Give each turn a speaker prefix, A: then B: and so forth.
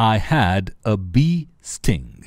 A: I had a bee sting.